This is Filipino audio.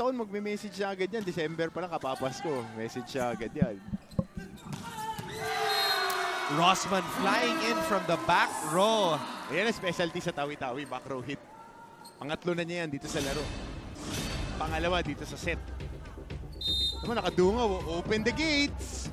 taon, magme-message siya agad yan. December pa lang, kapapasko. Message siya agad yan. Rossman flying in from the back row. Ayan ang specialty sa tawi-tawi, back row hit. Pangatlo na niya yan dito sa laro. Pangalawa dito sa set. Naman nakadungaw, open the gates.